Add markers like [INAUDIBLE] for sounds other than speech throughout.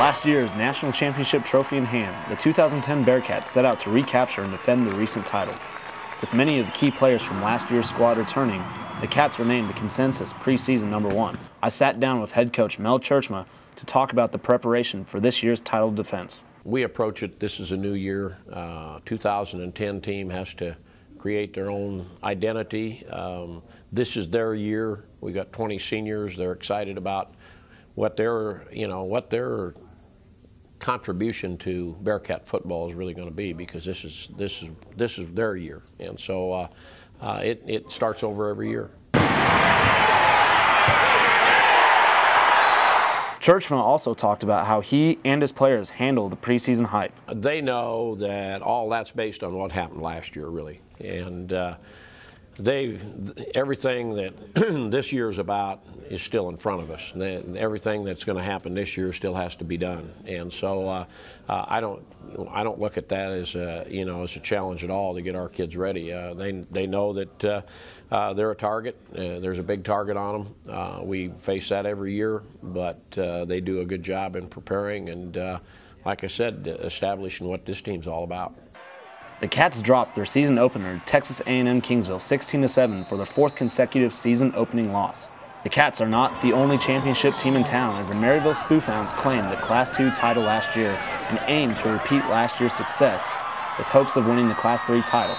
last year's national championship trophy in hand, the 2010 Bearcats set out to recapture and defend the recent title. With many of the key players from last year's squad returning, the Cats were named the consensus preseason number one. I sat down with head coach Mel Tjeerdsma to talk about the preparation for this year's title defense. We approach it, this is a new year. Uh, 2010 team has to create their own identity. Um, this is their year. We've got 20 seniors. They're excited about what their, you know, what their contribution to Bearcat football is really going to be because this is this is this is their year, and so uh, uh, it it starts over every year. Tjeerdsma also talked about how he and his players handle the preseason hype. They know that all that's based on what happened last year, really, and. Uh, they everything that [CLEARS THROAT] this year is about is still in front of us. And everything that's going to happen this year still has to be done. And so uh, uh, I don't I don't look at that as a, you know as a challenge at all to get our kids ready. Uh, they they know that uh, uh, they're a target. Uh, there's a big target on them. we face that every year, but they do a good job in preparing and. like I said, establishing what this team's all about. The Cats dropped their season opener Texas A&M Kingsville 16-7 for their fourth consecutive season opening loss. The Cats are not the only championship team in town as the Maryville Spoofhounds claimed the Class II title last year and aim to repeat last year's success with hopes of winning the Class III title.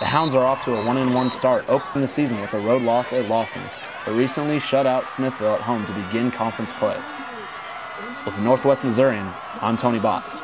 The Hounds are off to a 1-1 start, opening the season with a road loss at Lawson, but recently shut out Smithville at home to begin conference play. With the Northwest Missourian, I'm Tony Botts.